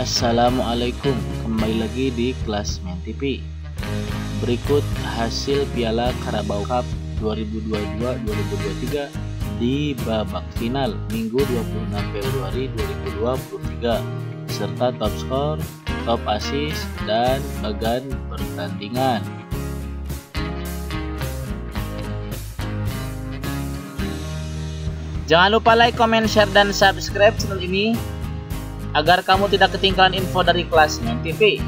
Assalamualaikum. Kembali lagi di kelas Main TV Berikut hasil Piala Carabao Cup 2022-2023 di babak final Minggu 26 Februari 2023 serta top skor, top assist, dan bagan pertandingan. Jangan lupa like, comment, share, dan subscribe channel ini agar kamu tidak ketinggalan info dari kelas TV.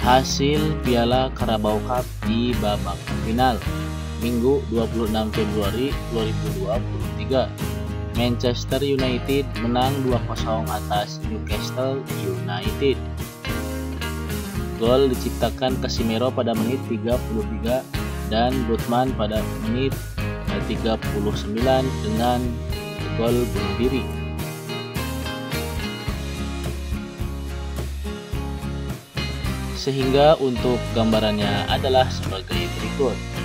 Hasil Piala Carabao Cup di babak final Minggu 26 Februari 2023 Manchester United menang 2-0 atas Newcastle United Gol diciptakan Casemiro pada menit 33 dan Butman pada menit 39 dengan gol bunuh diri. Sehingga untuk gambarannya adalah sebagai berikut.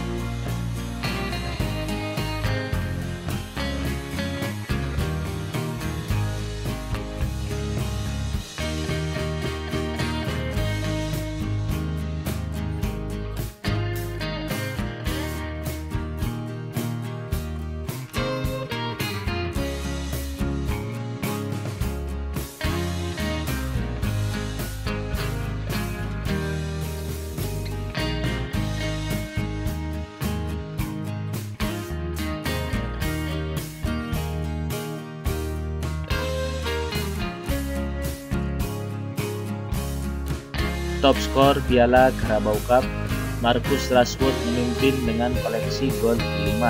Top skor Piala Carabao Cup, Marcus Rashford memimpin dengan koleksi gol 5.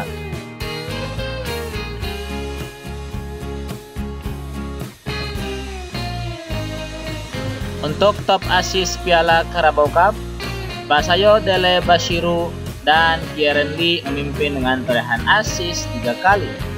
Untuk top assist Piala Carabao Cup, Basayo Dele Bashiru dan Kieran Lee memimpin dengan torehan assist 3 kali.